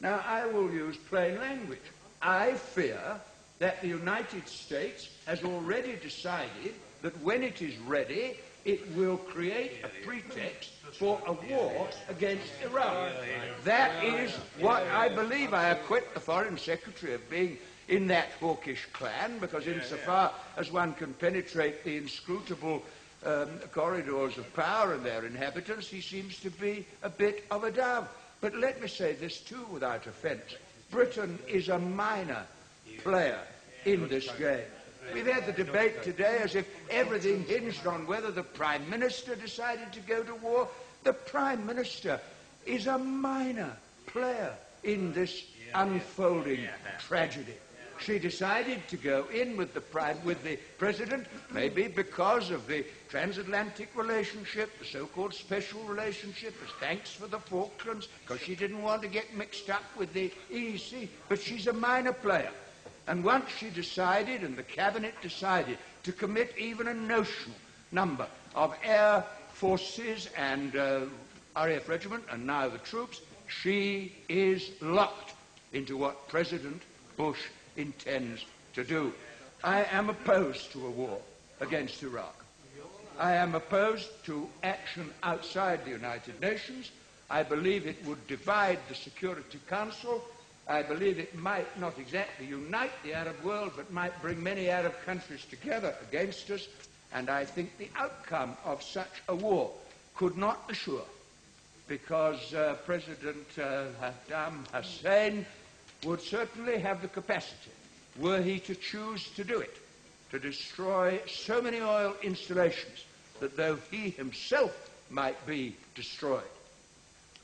Now, I will use plain language. I fear that the United States has already decided that when it is ready, it will create a pretext for a war against Iran. That is what I believe. I acquit the Foreign Secretary of being in that hawkish clan, because insofar as one can penetrate the inscrutable um, corridors of power and their inhabitants, he seems to be a bit of a dove. But let me say this too without offence. Britain is a minor player in this game. We've had the debate today as if everything hinged on whether the Prime Minister decided to go to war. The Prime Minister is a minor player in this unfolding tragedy. She decided to go in with the prime, with the president, maybe because of the transatlantic relationship, the so-called special relationship, as thanks for the Falklands, because she didn't want to get mixed up with the EEC. But she's a minor player. And once she decided, and the cabinet decided, to commit even a notional number of air forces and uh, RAF regiment, and now the troops, she is locked into what President Bush intends to do. I am opposed to a war against Iraq. I am opposed to action outside the United Nations. I believe it would divide the Security Council. I believe it might not exactly unite the Arab world, but might bring many Arab countries together against us. And I think the outcome of such a war could not assure, because uh, President uh, Saddam Hussein would certainly have the capacity, were he to choose to do it, to destroy so many oil installations that though he himself might be destroyed,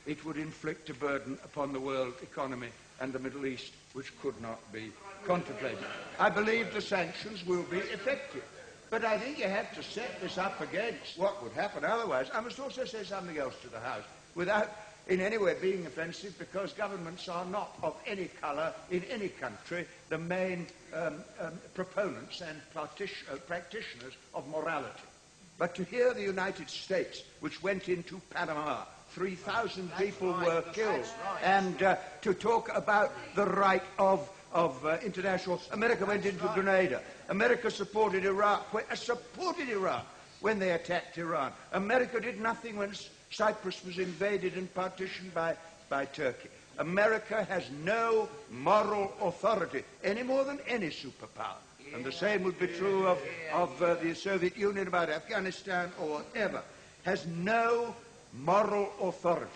it would inflict a burden upon the world economy and the Middle East which could not be contemplated. I believe the sanctions will be effective. But I think you have to set this up against what would happen otherwise. I must also say something else to the House without in any way being offensive because governments are not of any colour in any country the main um, um, proponents and uh, practitioners of morality. But to hear the United States, which went into Panama, 3,000 people right. were killed, right. and uh, to talk about the right of, of uh, international... America went into. Grenada. America supported Iraq, uh, supported Iraq when they attacked Iran. America did nothing when Cyprus was invaded and partitioned by, by Turkey. America has no moral authority any more than any superpower. And the same would be true of, of uh, the Soviet Union about Afghanistan or whatever. Has no moral authority.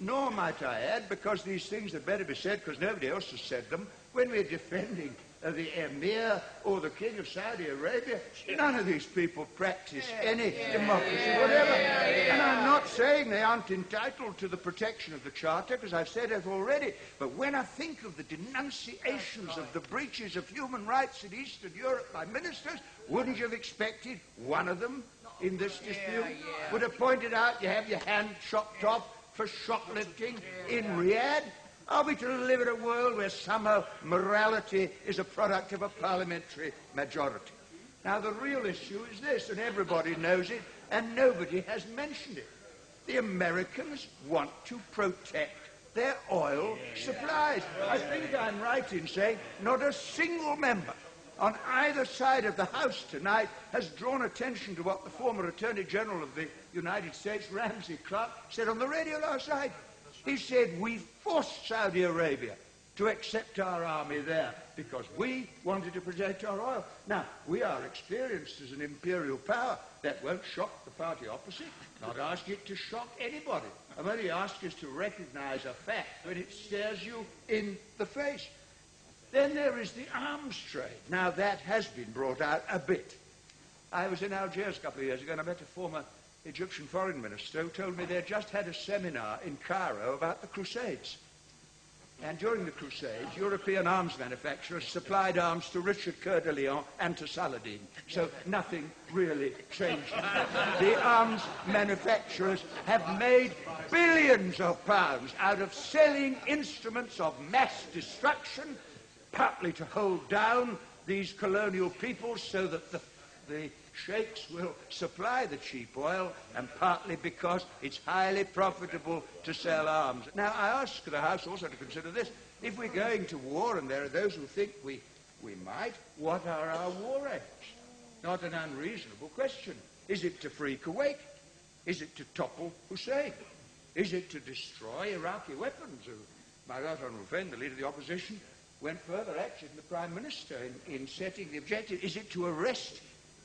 Nor, might I add, because these things had better be said because nobody else has said them, when we're defending the emir or the king of Saudi Arabia. None of these people practice any democracy whatever. And I'm not saying they aren't entitled to the protection of the Charter, because I've said it already. But when I think of the denunciations of the breaches of human rights in Eastern Europe by ministers, wouldn't you have expected one of them in this dispute would have pointed out you have your hand chopped off for shoplifting in Riyadh? Are we to live in a world where somehow morality is a product of a parliamentary majority? Now, the real issue is this, and everybody knows it, and nobody has mentioned it. The Americans want to protect their oil supplies. I think I'm right in saying not a single member on either side of the House tonight has drawn attention to what the former Attorney General of the United States, Ramsey Clark, said on the radio last night. He said, we forced Saudi Arabia to accept our army there because we wanted to protect our oil. Now, we are experienced as an imperial power. That won't shock the party opposite, not ask it to shock anybody. I'm only asking us to recognize a fact when it stares you in the face. Then there is the arms trade. Now, that has been brought out a bit. I was in Algiers a couple of years ago and I met a former Egyptian foreign minister who told me they'd just had a seminar in Cairo about the Crusades. And during the Crusades, European arms manufacturers supplied arms to Richard Coeur de Lion and to Saladin. So nothing really changed. the arms manufacturers have made billions of pounds out of selling instruments of mass destruction, partly to hold down these colonial peoples so that the the sheikhs will supply the cheap oil, and partly because it's highly profitable to sell arms. Now, I ask the House also to consider this. If we're going to war, and there are those who think we, we might, what are our war aims? Not an unreasonable question. Is it to free Kuwait? Is it to topple Hussein? Is it to destroy Iraqi weapons? My right honourable friend, the leader of the opposition, went further, actually, than the Prime Minister in, in setting the objective. Is it to arrest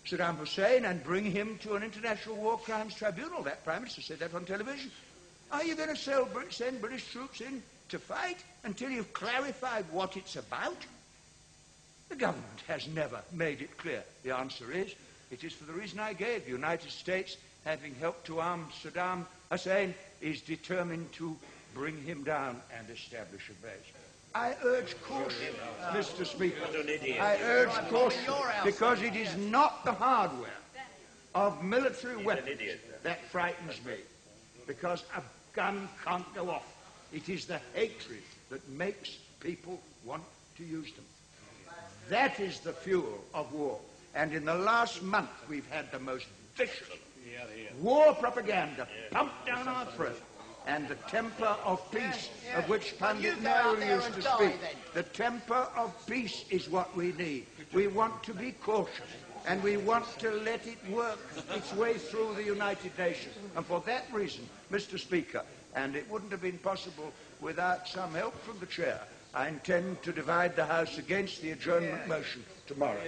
Saddam Hussein and bring him to an international war crimes tribunal? That Prime Minister said that on television. Are you going to send British troops in to fight until you've clarified what it's about? The government has never made it clear. The answer is, it is for the reason I gave. The United States, having helped to arm Saddam Hussein, is determined to bring him down and establish a base. I urge caution, Mr. Speaker. I urge caution because it is not the hardware of military weapons that frightens me. Because a gun can't go off. It is the hatred that makes people want to use them. That is the fuel of war. And in the last month, we've had the most vicious war propaganda pumped down our throat and the temper of peace of which Pandit Nehru used to speak. The temper of peace is what we need. We want to be cautious and we want to let it work its way through the United Nations. And for that reason, Mr. Speaker, and it wouldn't have been possible without some help from the chair, I intend to divide the House against the adjournment motion tomorrow.